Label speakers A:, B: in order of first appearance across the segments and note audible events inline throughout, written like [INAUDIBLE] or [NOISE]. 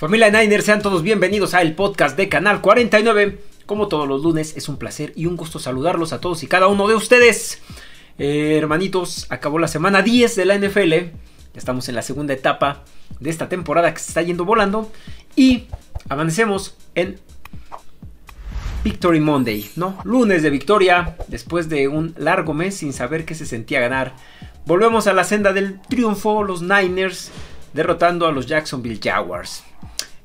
A: Familia Niners, sean todos bienvenidos al podcast de Canal 49. Como todos los lunes, es un placer y un gusto saludarlos a todos y cada uno de ustedes. Eh, hermanitos, acabó la semana 10 de la NFL. Estamos en la segunda etapa de esta temporada que se está yendo volando. Y amanecemos en Victory Monday, ¿no? Lunes de victoria, después de un largo mes sin saber qué se sentía ganar. Volvemos a la senda del triunfo, los Niners derrotando a los Jacksonville Jaguars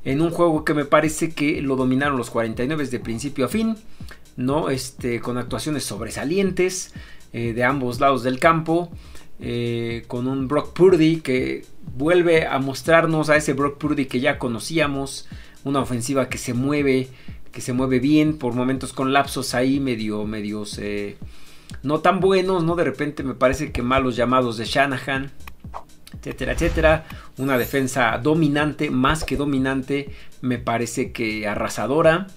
A: en un juego que me parece que lo dominaron los 49 de principio a fin, ¿no? Este, con actuaciones sobresalientes eh, de ambos lados del campo, eh, con un Brock Purdy que vuelve a mostrarnos a ese Brock Purdy que ya conocíamos, una ofensiva que se mueve, que se mueve bien, por momentos con lapsos ahí medio, medios, eh, no tan buenos, ¿no? De repente me parece que malos llamados de Shanahan, etcétera, etcétera. Una defensa dominante, más que dominante, me parece que arrasadora.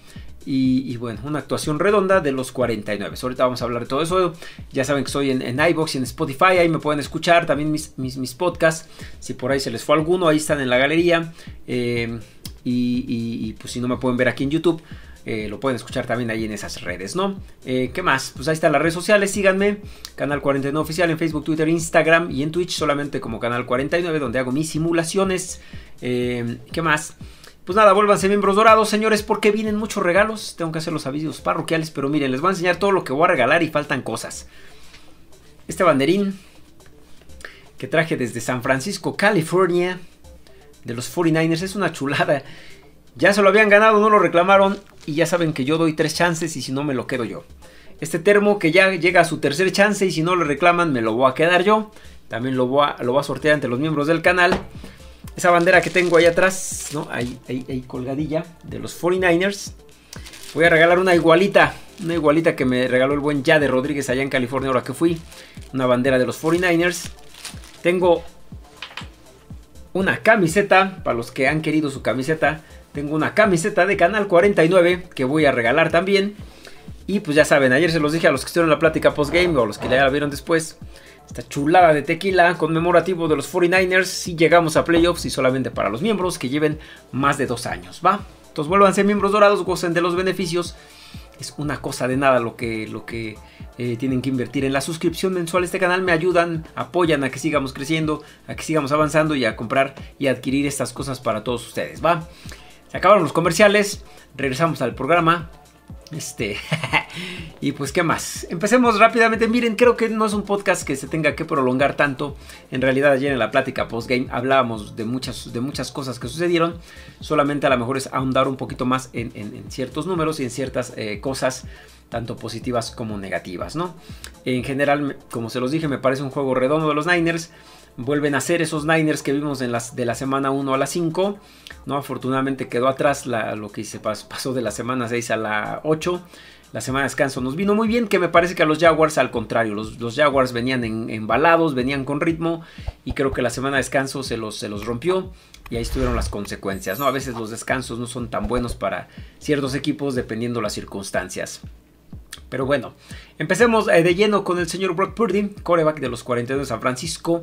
A: Y, bueno, una actuación redonda de los 49. Ahorita vamos a hablar de todo eso. Ya saben que estoy en, en iBox y en Spotify. Ahí me pueden escuchar también mis, mis, podcasts. Si por ahí se les fue alguno, ahí están en la galería. Eh, y, pues si no me pueden ver aquí en YouTube, eh, lo pueden escuchar también ahí en esas redes, ¿no? Eh, ¿Qué más? Pues ahí están las redes sociales, síganme, Canal 49 Oficial en Facebook, Twitter, Instagram y en Twitch solamente como Canal 49, donde hago mis simulaciones. Eh, ¿Qué más? Pues nada, vuélvanse miembros dorados, señores, porque vienen muchos regalos. Tengo que hacer los avisos parroquiales, pero miren, les voy a enseñar todo lo que voy a regalar y faltan cosas. Este banderín que traje desde San Francisco, California, de los 49ers, es una chulada. Ya se lo habían ganado, no lo reclamaron y ya saben que yo doy tres chances y si no me lo quedo yo. Este termo que ya llega a su tercer chance y si no lo reclaman me lo voy a quedar yo. También lo voy a, lo voy a sortear entre los miembros del canal. Esa bandera que tengo ahí atrás, ¿no? Ahí, ahí, colgadilla de los 49ers. Voy a regalar una igualita, una igualita que me regaló el buen Jade Rodríguez allá en California ahora que fui. Una bandera de los 49ers. Tengo una camiseta, para los que han querido su camiseta, tengo una camiseta de Canal 49 que voy a regalar también. Y pues ya saben, ayer se los dije a los que estuvieron en la plática postgame o los que ya la vieron después. Esta chulada de tequila conmemorativo de los 49ers. Si llegamos a playoffs y solamente para los miembros que lleven más de dos años, ¿va? Entonces ser miembros dorados, gocen de los beneficios. Es una cosa de nada lo que, lo que eh, tienen que invertir en la suscripción mensual a este canal. Me ayudan, apoyan a que sigamos creciendo, a que sigamos avanzando y a comprar y adquirir estas cosas para todos ustedes, ¿va? Se acabaron los comerciales, regresamos al programa. Este, [LAUGHS] y pues, ¿qué más? Empecemos rápidamente. Miren, creo que no es un podcast que se tenga que prolongar tanto. En realidad, ayer en la plática postgame hablábamos de muchas, de muchas cosas que sucedieron. Solamente a lo mejor es ahondar un poquito más en, ciertos números y en ciertas eh, cosas, tanto positivas como negativas, ¿no? En general, como se los dije, me parece un juego redondo de los Niners vuelven a ser esos Niners que vimos de la semana 1 a la 5. ¿no? Afortunadamente quedó atrás lo que se pasó de la semana 6 a la 8. La semana de descanso nos vino muy bien, que me parece que a los Jaguars al contrario, los, Jaguars venían embalados, venían con ritmo y creo que la semana de descanso se los, se los rompió y ahí estuvieron las consecuencias. ¿no? A veces los descansos no son tan buenos para ciertos equipos dependiendo las circunstancias. Pero bueno, empecemos eh, de lleno con el señor Brock Purdy, coreback de los 42 de San Francisco.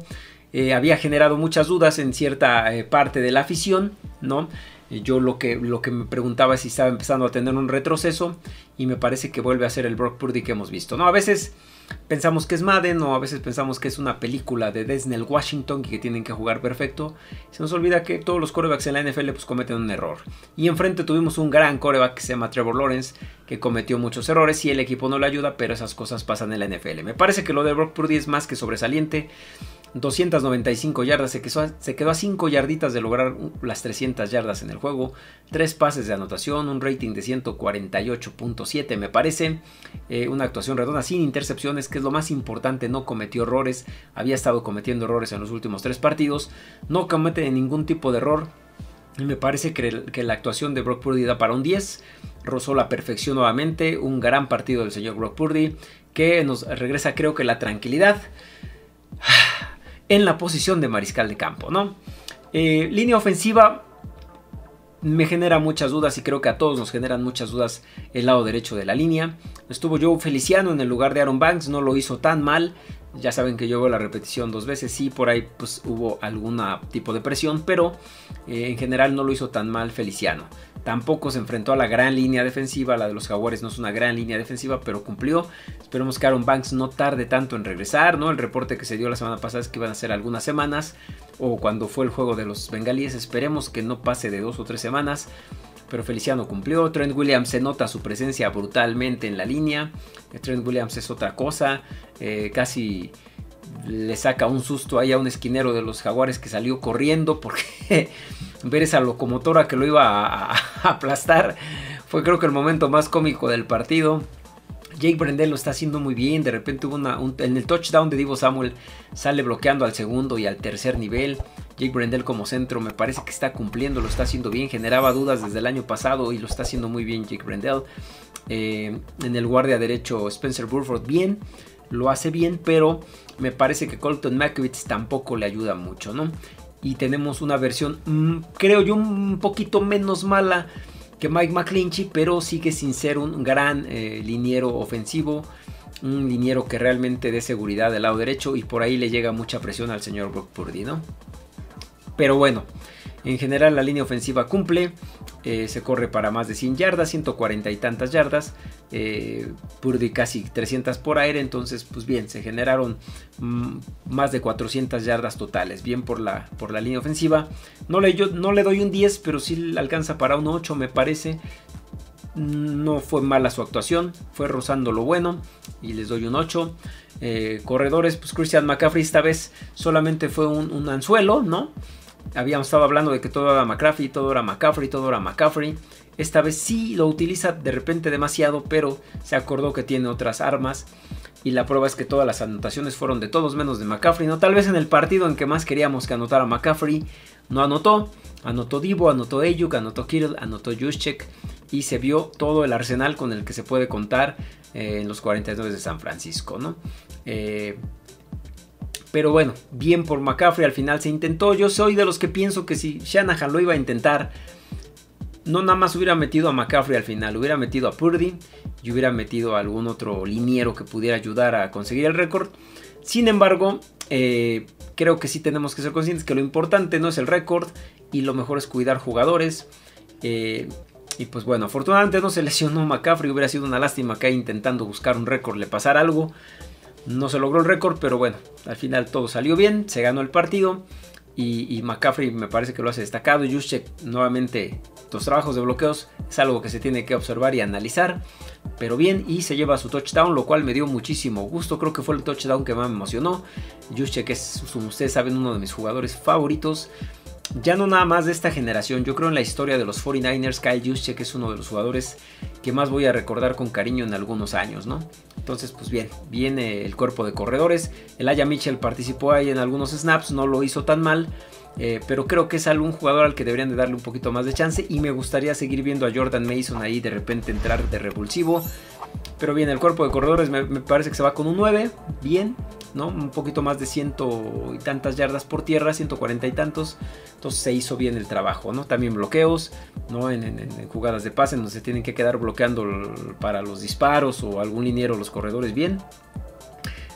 A: Eh, había generado muchas dudas en cierta eh, parte de la afición, ¿no? Eh, yo lo que, lo que me preguntaba es si estaba empezando a tener un retroceso y me parece que vuelve a ser el Brock Purdy que hemos visto, ¿no? A veces pensamos que es Madden o a veces pensamos que es una película de Disney Washington y que tienen que jugar perfecto. Se nos olvida que todos los corebacks en la NFL pues cometen un error. Y enfrente tuvimos un gran coreback que se llama Trevor Lawrence que cometió muchos errores y el equipo no le ayuda, pero esas cosas pasan en la NFL. Me parece que lo de Brock Purdy es más que sobresaliente. 295 yardas, se quedó, a 5 yarditas de lograr las 300 yardas en el juego, 3 pases de anotación, un rating de 148.7 me parece, eh, una actuación redonda sin intercepciones, que es lo más importante, no cometió errores, había estado cometiendo errores en los últimos 3 partidos, no comete ningún tipo de error, y me parece que, que, la actuación de Brock Purdy da para un 10. Rozó la perfección nuevamente. Un gran partido del señor Brock Purdy. Que nos regresa creo que la tranquilidad en la posición de mariscal de campo, ¿no? Eh, línea ofensiva me genera muchas dudas y creo que a todos nos generan muchas dudas el lado derecho de la línea. Estuvo Joe Feliciano en el lugar de Aaron Banks, no lo hizo tan mal. Ya saben que yo veo la repetición dos veces. Sí, por ahí pues hubo algún tipo de presión, pero eh, en general no lo hizo tan mal Feliciano. Tampoco se enfrentó a la gran línea defensiva. La de los Jaguares no es una gran línea defensiva, pero cumplió. Esperemos que Aaron Banks no tarde tanto en regresar, ¿no? El reporte que se dio la semana pasada es que iban a ser algunas semanas. O cuando fue el juego de los bengalíes. Esperemos que no pase de dos o tres semanas pero Feliciano cumplió. Trent Williams se nota su presencia brutalmente en la línea. Trent Williams es otra cosa. Eh, casi le saca un susto ahí a un esquinero de los jaguares que salió corriendo porque [LAUGHS] ver esa locomotora que lo iba a, aplastar fue creo que el momento más cómico del partido. Jake Brendel lo está haciendo muy bien. De repente hubo una, en el touchdown de Divo Samuel sale bloqueando al segundo y al tercer nivel. Jake Brendel como centro me parece que está cumpliendo, lo está haciendo bien. Generaba dudas desde el año pasado y lo está haciendo muy bien Jake Brendel. Eh, en el guardia derecho Spencer Burford bien, lo hace bien, pero me parece que Colton McVitz tampoco le ayuda mucho, ¿no? Y tenemos una versión, mm, creo yo, un poquito menos mala que Mike McClinchy, pero sigue sin ser un gran eh, liniero ofensivo. Un liniero que realmente dé seguridad del lado derecho y por ahí le llega mucha presión al señor Brock Purdy, ¿no? Pero bueno, en general la línea ofensiva cumple. Eh, se corre para más de 100 yardas, 140 y tantas yardas. Eh, Purdy casi 300 por aire. Entonces, pues bien, se generaron mm, más de 400 yardas totales. Bien por la, por la línea ofensiva. No le, yo, no le doy un 10, pero sí alcanza para un 8, me parece. No fue mala su actuación, fue rozando lo bueno y les doy un 8. Eh, corredores, pues Christian McCaffrey esta vez solamente fue un, un anzuelo, ¿no? Habíamos estado hablando de que todo era McCaffrey, todo era McCaffrey, todo era McCaffrey. Esta vez sí lo utiliza de repente demasiado, pero se acordó que tiene otras armas. Y la prueba es que todas las anotaciones fueron de todos menos de McCaffrey. ¿no? Tal vez en el partido en que más queríamos que anotara McCaffrey, no anotó. Anotó Divo, anotó Ayuk, anotó Kittle, anotó Juszczyk. Y se vio todo el arsenal con el que se puede contar eh, en los 49 de San Francisco. ¿no? Eh, pero bueno, bien por McCaffrey, al final se intentó. Yo soy de los que pienso que si Shanahan lo iba a intentar, no nada más hubiera metido a McCaffrey al final, hubiera metido a Purdy y hubiera metido a algún otro liniero que pudiera ayudar a conseguir el récord. Sin embargo, eh, creo que sí tenemos que ser conscientes que lo importante no es el récord y lo mejor es cuidar jugadores. Eh, y pues bueno, afortunadamente no se lesionó McCaffrey, hubiera sido una lástima que intentando buscar un récord le pasara algo. No se logró el récord, pero bueno, al final todo salió bien, se ganó el partido. Y, McCaffrey me parece que lo hace destacado. Juszczyk nuevamente los trabajos de bloqueos es algo que se tiene que observar y analizar. Pero bien, y se lleva su touchdown, lo cual me dio muchísimo gusto. Creo que fue el touchdown que más me emocionó. Juszczyk es, como ustedes saben, uno de mis jugadores favoritos ya no nada más de esta generación, yo creo en la historia de los 49ers, Kyle Juszczyk es uno de los jugadores que más voy a recordar con cariño en algunos años, ¿no? Entonces, pues bien, viene el cuerpo de corredores. El Aya Mitchell participó ahí en algunos snaps, no lo hizo tan mal. Eh, pero creo que es algún jugador al que deberían de darle un poquito más de chance. Y me gustaría seguir viendo a Jordan Mason ahí de repente entrar de revulsivo. Pero bien, el cuerpo de corredores me, parece que se va con un 9. Bien, ¿no? Un poquito más de ciento y tantas yardas por tierra, 140 y tantos. Entonces se hizo bien el trabajo, ¿no? También bloqueos, ¿no? En, jugadas de pase donde se tienen que quedar bloqueando para los disparos o algún liniero los corredores bien.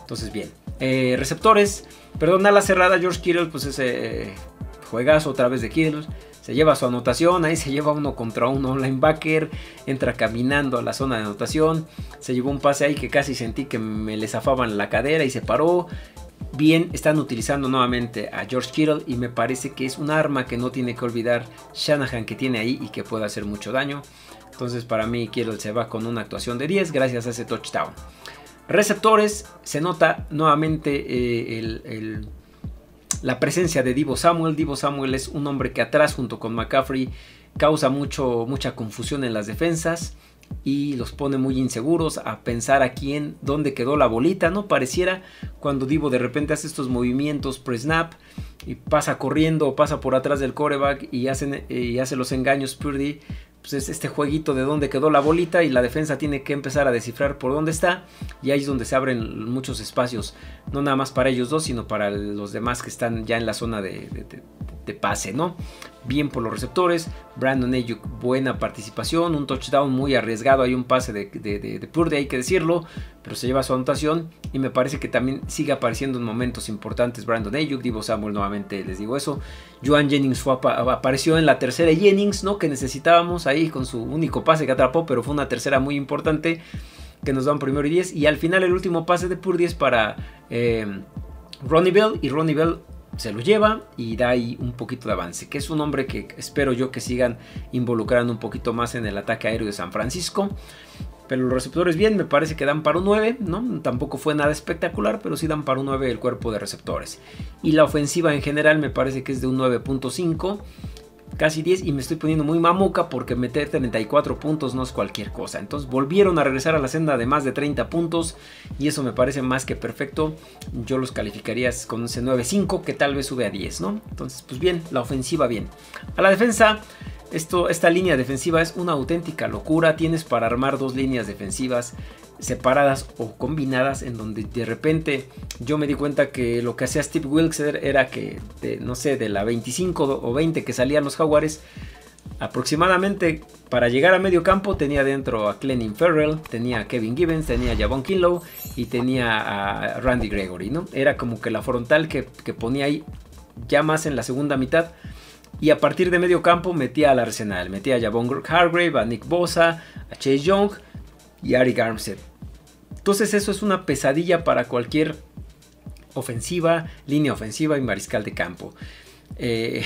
A: Entonces, bien. Eh, receptores, perdón, a la cerrada, George Kittle, pues ese eh, juegazo otra vez de Kittle se lleva su anotación, ahí se lleva uno contra uno linebacker, entra caminando a la zona de anotación, se llevó un pase ahí que casi sentí que me le zafaban la cadera y se paró. Bien, están utilizando nuevamente a George Kittle y me parece que es un arma que no tiene que olvidar Shanahan que tiene ahí y que puede hacer mucho daño. Entonces para mí Kittle se va con una actuación de 10 gracias a ese touchdown. Receptores, se nota nuevamente eh, el la presencia de Divo Samuel. Divo Samuel es un hombre que atrás junto con McCaffrey causa mucho, mucha confusión en las defensas y los pone muy inseguros a pensar a quién, dónde quedó la bolita, ¿no? Pareciera cuando Divo de repente hace estos movimientos pre-snap y pasa corriendo o pasa por atrás del coreback y, hacen, y hace los engaños Purdy pues es este jueguito de dónde quedó la bolita y la defensa tiene que empezar a descifrar por dónde está. Y ahí es donde se abren muchos espacios, no nada más para ellos dos, sino para los demás que están ya en la zona de, de pase, ¿no? Bien por los receptores. Brandon Ayuk, buena participación. Un touchdown muy arriesgado. Hay un pase de, de, de, Purde, hay que decirlo. Pero se lleva su anotación. Y me parece que también sigue apareciendo en momentos importantes Brandon Ayuk. Divo Samuel nuevamente les digo eso. Joan Jennings apareció en la tercera Jennings, ¿no? Que necesitábamos ahí con su único pase que atrapó. Pero fue una tercera muy importante. Que nos dan primero y 10. Y al final el último pase de Purdy para eh, Ronnie Bell. Y Ronnie Bell se lo lleva y da ahí un poquito de avance, que es un hombre que espero yo que sigan involucrando un poquito más en el ataque aéreo de San Francisco. Pero los receptores bien, me parece que dan para un 9, ¿no? Tampoco fue nada espectacular, pero sí dan para un 9 el cuerpo de receptores. Y la ofensiva en general me parece que es de un 9.5 casi 10 y me estoy poniendo muy mamuca porque meter 34 puntos no es cualquier cosa. Entonces volvieron a regresar a la senda de más de 30 puntos y eso me parece más que perfecto. Yo los calificaría con ese 9-5 que tal vez sube a 10, ¿no? Entonces, pues bien, la ofensiva bien. A la defensa, esto, esta línea defensiva es una auténtica locura. Tienes para armar dos líneas defensivas separadas o combinadas en donde de repente yo me di cuenta que lo que hacía Steve Wilkes era que no sé de la 25 o 20 que salían los jaguares aproximadamente para llegar a medio campo tenía dentro a Clenning Ferrell, tenía a Kevin Gibbons, tenía a Javon Kinlow y tenía a Randy Gregory, ¿no? Era como que la frontal que, que ponía ahí ya más en la segunda mitad y a partir de medio campo metía al arsenal, metía a Javon Hargrave, a Nick Bosa, a Chase Young y Ari Armstead. Entonces eso es una pesadilla para cualquier ofensiva, línea ofensiva y mariscal de campo. Eh,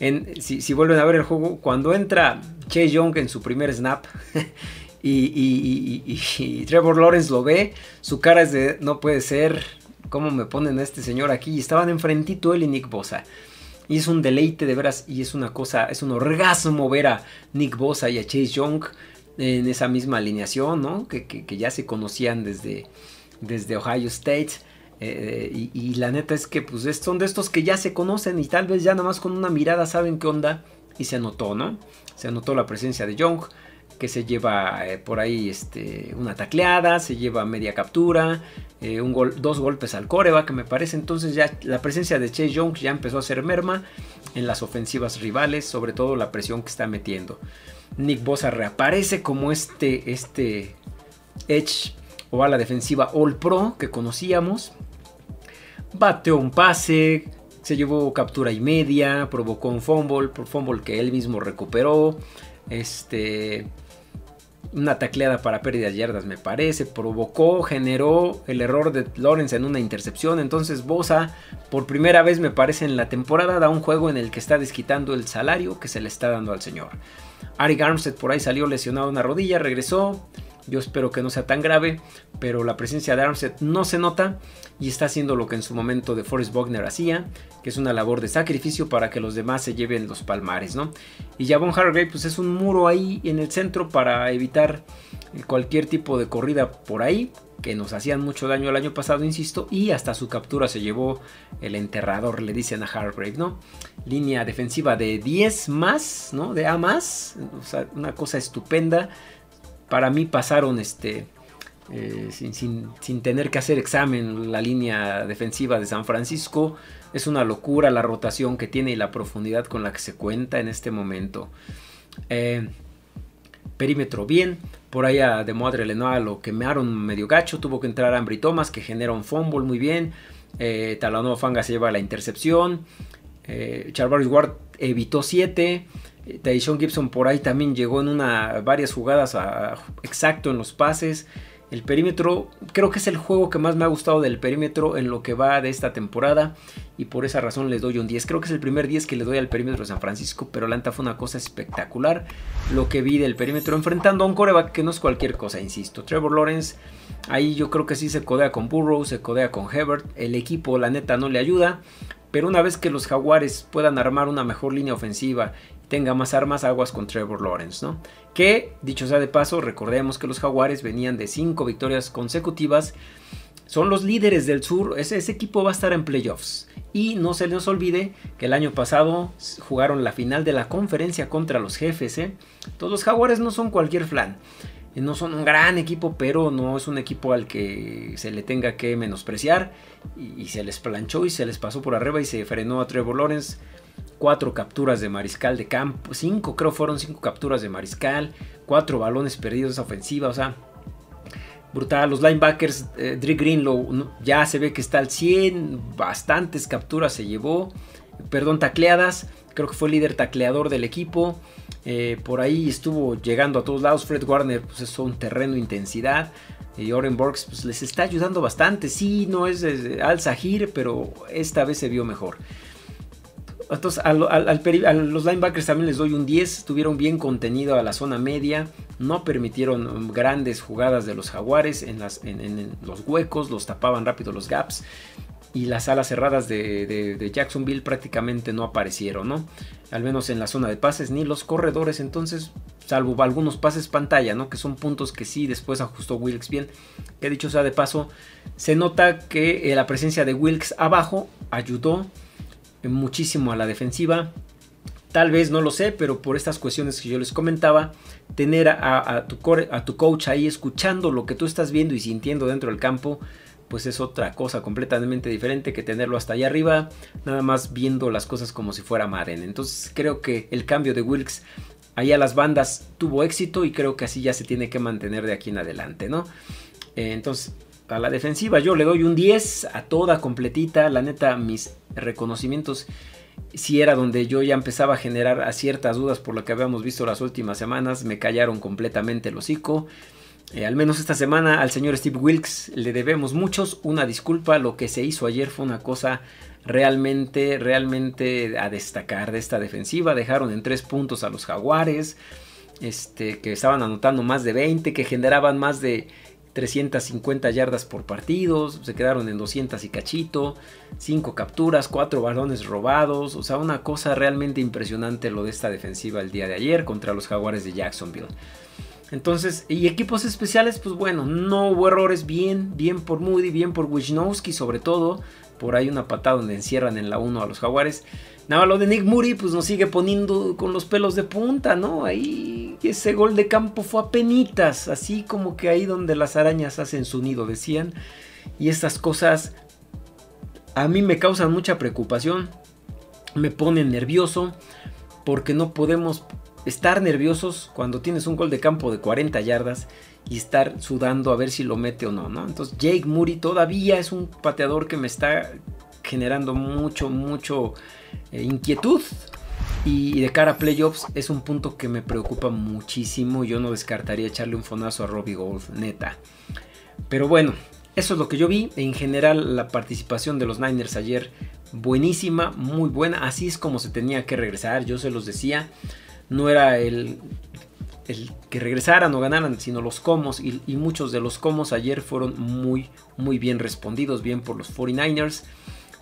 A: [LAUGHS] si, vuelven a ver el juego, cuando entra Chase Young en su primer snap [LAUGHS] y, Trevor Lawrence lo ve, su cara es de no puede ser, ¿cómo me ponen a este señor aquí? Y estaban enfrentito él y Nick Bosa. Y es un deleite de veras y es una cosa, es un orgasmo ver a Nick Bosa y a Chase Young en esa misma alineación, ¿no? Que, ya se conocían desde, desde Ohio State. Eh, y, la neta es que pues son de estos que ya se conocen y tal vez ya nada más con una mirada saben qué onda. Y se notó, ¿no? Se notó la presencia de Young, que se lleva eh, por ahí este, una tacleada, se lleva media captura, eh, un gol, dos golpes al coreba, que me parece. Entonces ya la presencia de Chase Young ya empezó a ser merma en las ofensivas rivales, sobre todo la presión que está metiendo. Nick Bosa reaparece como este, este Edge o a la defensiva All Pro que conocíamos. Bateó un pase, se llevó captura y media, provocó un fumble, fumble que él mismo recuperó. Este, una tacleada para pérdidas yardas me parece, provocó, generó el error de Lawrence en una intercepción, entonces Bosa por primera vez me parece en la temporada da un juego en el que está desquitando el salario que se le está dando al señor. Ari Armstead por ahí salió lesionado una rodilla, regresó. Yo espero que no sea tan grave, pero la presencia de Armstead no se nota y está haciendo lo que en su momento de Forrest Wagner hacía, que es una labor de sacrificio para que los demás se lleven los palmares, ¿no? Y Javon Hargrave pues es un muro ahí en el centro para evitar cualquier tipo de corrida por ahí, que nos hacían mucho daño el año pasado, insisto, y hasta su captura se llevó el enterrador, le dicen a Hargrave, ¿no? Línea defensiva de 10 más, ¿no? De A más, una cosa estupenda. Para mí pasaron este, eh, sin, sin, tener que hacer examen la línea defensiva de San Francisco. Es una locura la rotación que tiene y la profundidad con la que se cuenta en este momento. Eh, perímetro bien. Por allá de Madre Lenoa lo quemaron medio gacho. Tuvo que entrar Ambry Thomas que genera un fumble muy bien. Eh, Fanga se lleva la intercepción. Eh, Charvarius Ward evitó 7. Tyson Gibson por ahí también llegó en una, varias jugadas exacto en los pases. El perímetro, creo que es el juego que más me ha gustado del perímetro en lo que va de esta temporada. Y por esa razón les doy un 10. Creo que es el primer 10 que le doy al perímetro de San Francisco. Pero Lanta fue una cosa espectacular. Lo que vi del perímetro enfrentando a un coreback que no es cualquier cosa, insisto. Trevor Lawrence, ahí yo creo que sí se codea con Burrow, se codea con Hebert. El equipo, la neta, no le ayuda. Pero una vez que los Jaguares puedan armar una mejor línea ofensiva tenga más armas, aguas con Trevor Lawrence, ¿no? Que, dicho sea de paso, recordemos que los Jaguares venían de cinco victorias consecutivas. Son los líderes del sur. Ese, equipo va a estar en playoffs. Y no se les olvide que el año pasado jugaron la final de la conferencia contra los jefes. ¿eh? Todos los Jaguares no son cualquier flan. No son un gran equipo, pero no es un equipo al que se le tenga que menospreciar. Y, se les planchó y se les pasó por arriba y se frenó a Trevor Lawrence cuatro capturas de mariscal de campo, cinco creo fueron cinco capturas de mariscal, cuatro balones perdidos esa ofensiva, o sea, brutal. Los linebackers, eh, Green Greenlow ya se ve que está al 100, bastantes capturas se llevó, perdón, tacleadas, creo que fue el líder tacleador del equipo. Eh, por ahí estuvo llegando a todos lados. Fred Warner pues es un terreno intensidad. Y Oren Borgs pues, les está ayudando bastante. Sí, no es Al Sahir, pero esta vez se vio mejor. Entonces, a, los linebackers también les doy un 10. Estuvieron bien contenido a la zona media. No permitieron grandes jugadas de los jaguares en, los huecos. Los tapaban rápido los gaps. Y las alas cerradas de, Jacksonville prácticamente no aparecieron, ¿no? Al menos en la zona de pases, ni los corredores. Entonces, salvo algunos pases pantalla, ¿no? Que son puntos que sí después ajustó Wilkes bien. Que dicho sea de paso, se nota que eh, la presencia de Wilkes abajo ayudó muchísimo a la defensiva. Tal vez no lo sé, pero por estas cuestiones que yo les comentaba, tener a, tu, a tu coach ahí escuchando lo que tú estás viendo y sintiendo dentro del campo, pues es otra cosa completamente diferente que tenerlo hasta allá arriba, nada más viendo las cosas como si fuera Madden. Entonces creo que el cambio de Wilkes ahí a las bandas tuvo éxito y creo que así ya se tiene que mantener de aquí en adelante, ¿no? Eh, entonces a la defensiva yo le doy un 10 a toda completita. La neta, mis reconocimientos si era donde yo ya empezaba a generar ciertas dudas por lo que habíamos visto las últimas semanas. Me callaron completamente el hocico. Eh, al menos esta semana al señor Steve Wilkes le debemos muchos. Una disculpa, lo que se hizo ayer fue una cosa realmente, realmente a destacar de esta defensiva. Dejaron en tres puntos a los jaguares. Este, que estaban anotando más de 20, que generaban más de 350 yardas por partido, se quedaron en 200 y cachito, 5 capturas, 4 balones robados, o sea, una cosa realmente impresionante lo de esta defensiva el día de ayer contra los jaguares de Jacksonville. Entonces, y equipos especiales, pues bueno, no hubo errores, bien, bien por Moody, bien por Wisnowski sobre todo, por ahí una patada donde encierran en la 1 a los jaguares. Nada, lo de Nick Moody pues nos sigue poniendo con los pelos de punta, ¿no? Ahí ese gol de campo fue a penitas, así como que ahí donde las arañas hacen su nido, decían. Y estas cosas a mí me causan mucha preocupación, me ponen nervioso, porque no podemos estar nerviosos cuando tienes un gol de campo de 40 yardas y estar sudando a ver si lo mete o no, ¿no? Entonces Jake Moody todavía es un pateador que me está generando mucho, mucho eh, inquietud. Y de cara a playoffs es un punto que me preocupa muchísimo. Yo no descartaría echarle un fonazo a Robbie Gold, neta. Pero bueno, eso es lo que yo vi. En general, la participación de los Niners ayer, buenísima, muy buena. Así es como se tenía que regresar. Yo se los decía. No era el, el que regresaran o ganaran, sino los comos. Y, y muchos de los comos ayer fueron muy, muy bien respondidos. Bien por los 49ers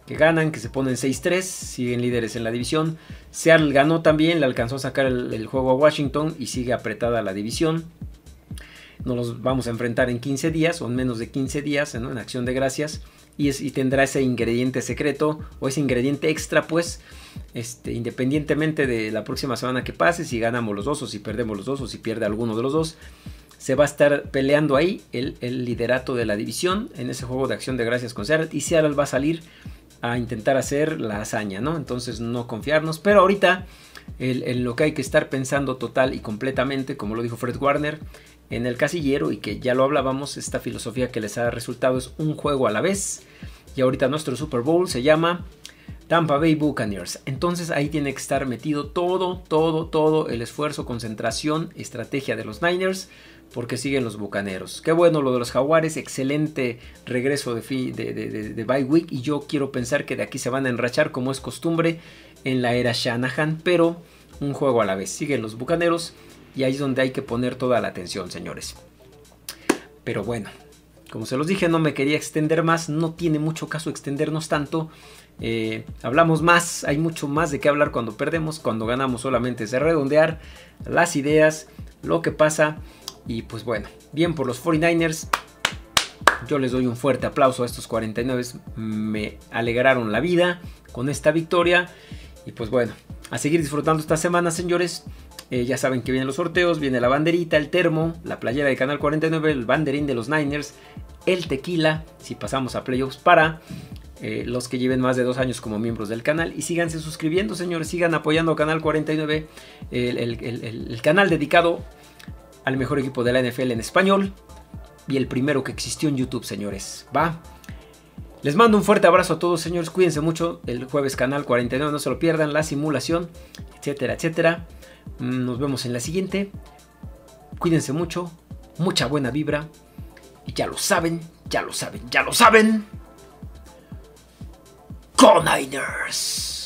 A: que ganan, que se ponen 6-3, siguen líderes en la división. Seattle ganó también, le alcanzó a sacar el, juego a Washington y sigue apretada la división. Nos los vamos a enfrentar en 15 días o en menos de 15 días en acción de gracias. Y, y, tendrá ese ingrediente secreto o ese ingrediente extra, pues, este, independientemente de la próxima semana que pase, si ganamos los dos o si perdemos los dos o si pierde alguno de los dos, se va a estar peleando ahí el, el liderato de la división en ese juego de acción de gracias con Seattle. Y Seattle va a salir a intentar hacer la hazaña, ¿no? Entonces no confiarnos, pero ahorita en lo que hay que estar pensando total y completamente, como lo dijo Fred Warner, en el casillero y que ya lo hablábamos, esta filosofía que les ha resultado es un juego a la vez. Y ahorita nuestro Super Bowl se llama Tampa Bay Buccaneers. Entonces ahí tiene que estar metido todo, todo, todo el esfuerzo, concentración, estrategia de los Niners porque siguen los bucaneros. Qué bueno lo de los jaguares, excelente regreso de, bye week y yo quiero pensar que de aquí se van a enrachar como es costumbre en la era Shanahan, pero un juego a la vez. Siguen los bucaneros y ahí es donde hay que poner toda la atención, señores. Pero bueno, como se los dije, no me quería extender más, no tiene mucho caso extendernos tanto. Eh, hablamos más, hay mucho más de qué hablar cuando perdemos, cuando ganamos solamente es de redondear las ideas, lo que pasa y pues bueno, bien por los 49ers. Yo les doy un fuerte aplauso a estos 49. Me alegraron la vida con esta victoria. Y pues bueno, a seguir disfrutando esta semana, señores. Eh, ya saben que vienen los sorteos, viene la banderita, el termo, la playera de Canal 49, el banderín de los Niners, el tequila, si pasamos a playoffs para eh, los que lleven más de dos años como miembros del canal. Y síganse suscribiendo, señores. Sigan apoyando Canal 49, el, el canal dedicado al mejor equipo de la NFL en español. Y el primero que existió en YouTube, señores. Va. Les mando un fuerte abrazo a todos, señores. Cuídense mucho. El jueves Canal 49, no se lo pierdan. La simulación, etcétera, etcétera. Mm, nos vemos en la siguiente. Cuídense mucho. Mucha buena vibra. Y ya lo saben, ya lo saben, ya lo saben. Con Niners.